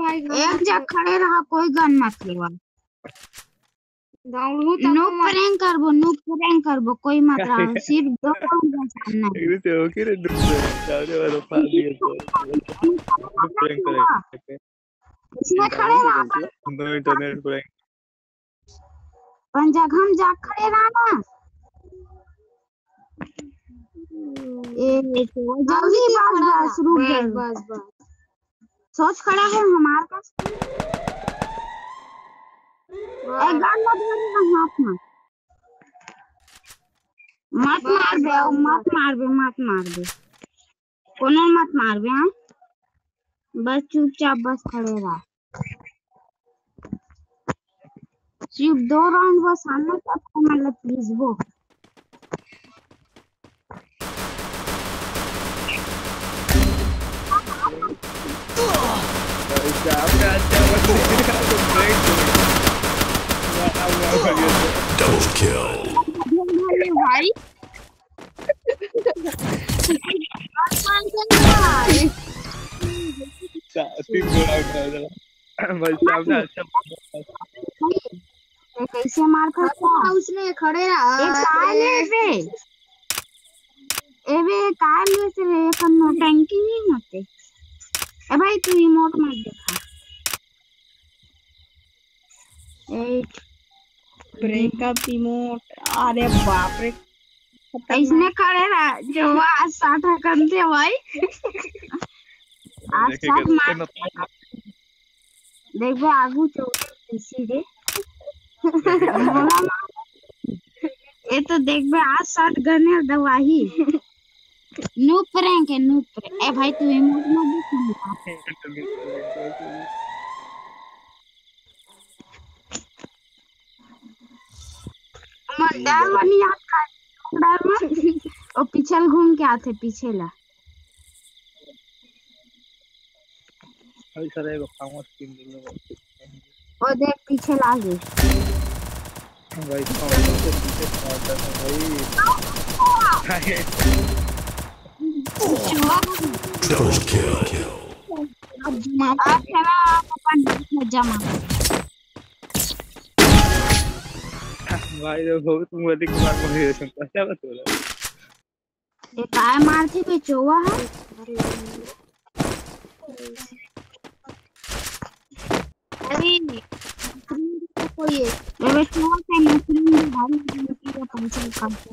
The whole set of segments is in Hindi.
भाई एक जगह खड़े रहा कोई गन मत लेवा दौड़ू नो प्रैंक करबो नो प्रैंक करबो कोई मत रहा सिर्फ़ दो राउंड का सामना है। Ini tuh kira dulu. Tahu dia baru pagi itu. Prank keren. इसमें खड़े रहा No internet prank. अपन जगह हम जा खड़े रहा ना ए तो जल्दी बस बस रुक जा बस बस सोच खड़ा है हमारे पास। एक गन मत मारना हाथ में। मत मार बे मत मार बे मत मार बे कोनो मत मार बे हाँ? बस चुपचाप बस खड़े रहा। सिर्फ़ दो राउंड बस आना तब मतलब प्लीज़ वो Siapa aja waktu ini aku prank tuh. Wow, wow, gitu. Double kill. अरे भाई भाई Tapi kurang ada. Masih apa अच्छा ये कैसे मार खाता उसने खड़े रहा एक काले बे। ए काले से रे कन्नो टंकी नहीं होते ए भाई तू रिमोट मत दिखा एट ब्रेकअप इमोट अरे बाप रे इसने करे ना जो आज साठ करते भाई। आज साठ मार देख बे आगू चौके सीधे बोला ये तो देख बे आज साठ गने दवाही नू प्रैंक है नू प्रैंक ए भाई तू इमोट मत दिखा मन डर बनी याद कर डर मत और पीछे घूम के आते पीछे ला saray ko pang mas team din ako. और देख पीछे ला pang mas team din ako. Ay. Double kill. अब चला अपन में जमा Guys, बहुत मुझे कुमार मोहित पता बता बोला. ये काय मारती पे चोवा है अरे कोई है ये चोवा से मछली में भारी मछली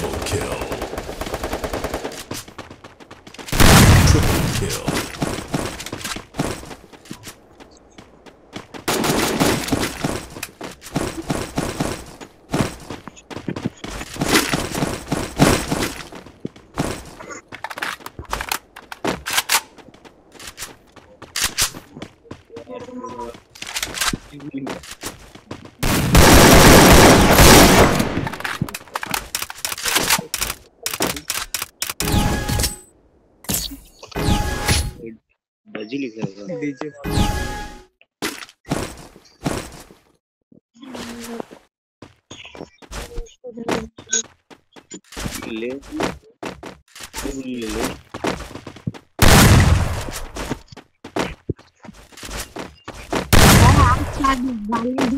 Double kill. Triple kill. Thank you. DJ ले। ले ले वाले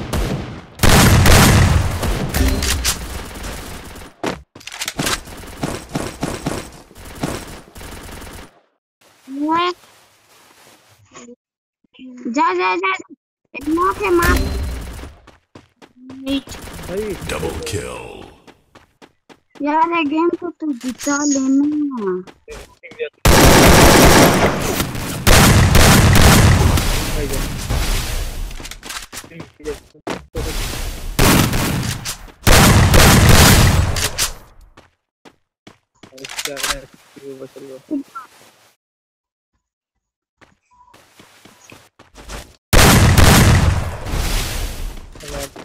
जा जा जा। नौ के मार भाई। Double kill. यार ये गेम तो तू जिता लेना। भाई जान क्या है वो बचल गया Kill.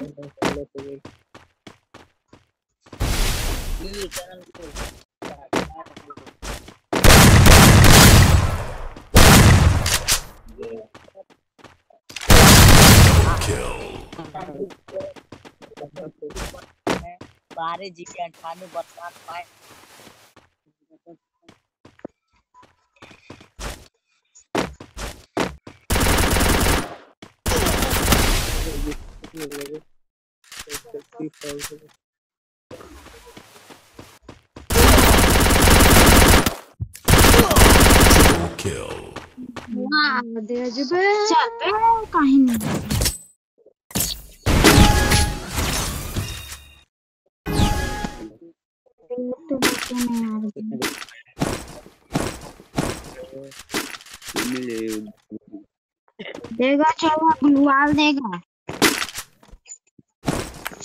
बारह जी के अठानवे बरसात पाए Triple kill. चल देगा चौवा गुलवाल देगा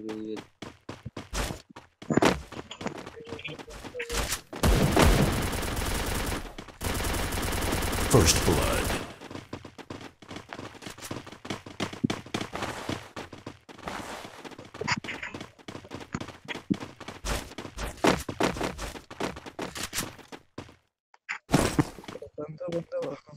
लग रहा है इसको First blood. बंदा बंदा वहाँ हाँ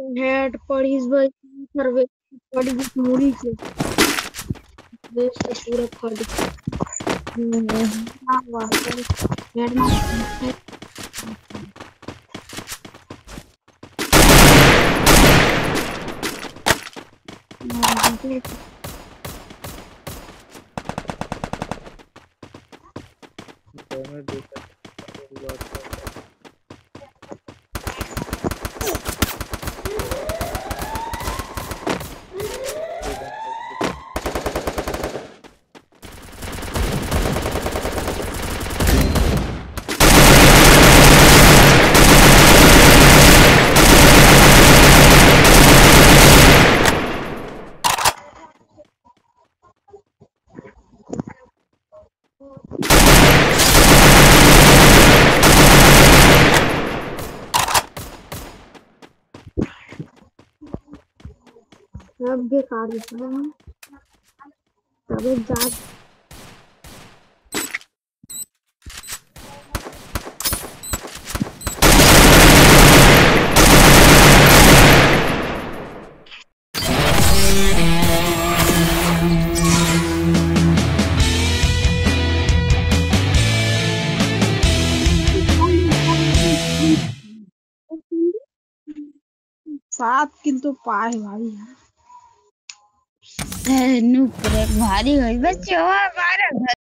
ना हेड by survey party इस मुड़ी से। देश से पूरा फट हाँ वाह हेड में दोनों देखा बात कर सब बेकार है। सब एक जात सात किंतु पाए भाई। नूप रे भारी होई बच्चे ओ हमारा घर